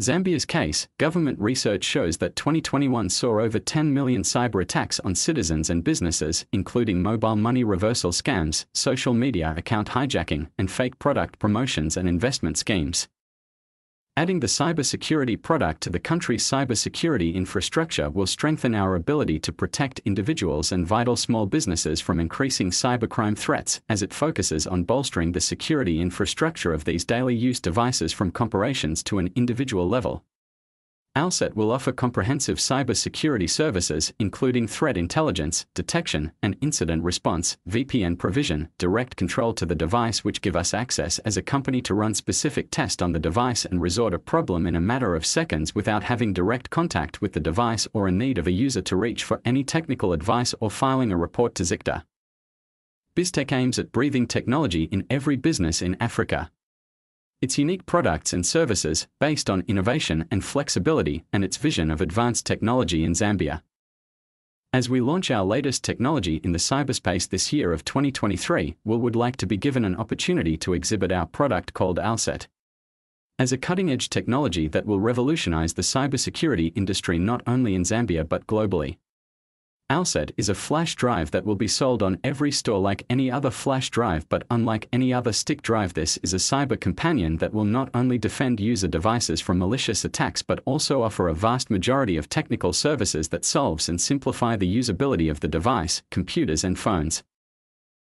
Zambia's case, government research shows that 2021 saw over 10 million cyber attacks on citizens and businesses, including mobile money reversal scams, social media account hijacking, and fake product promotions and investment schemes. Adding the cybersecurity product to the country's cybersecurity infrastructure will strengthen our ability to protect individuals and vital small businesses from increasing cybercrime threats as it focuses on bolstering the security infrastructure of these daily use devices from corporations to an individual level. Alset will offer comprehensive cybersecurity services, including threat intelligence, detection, and incident response, VPN provision, direct control to the device, which give us access as a company to run specific tests on the device and resort a problem in a matter of seconds without having direct contact with the device or a need of a user to reach for any technical advice or filing a report to Zicta. BizTech aims at breathing technology in every business in Africa its unique products and services based on innovation and flexibility and its vision of advanced technology in Zambia. As we launch our latest technology in the cyberspace this year of 2023, we would like to be given an opportunity to exhibit our product called Alset. As a cutting edge technology that will revolutionize the cybersecurity industry not only in Zambia but globally. Alset is a flash drive that will be sold on every store like any other flash drive but unlike any other stick drive this is a cyber companion that will not only defend user devices from malicious attacks but also offer a vast majority of technical services that solves and simplify the usability of the device, computers and phones.